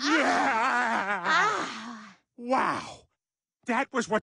Ah. Wow. That was what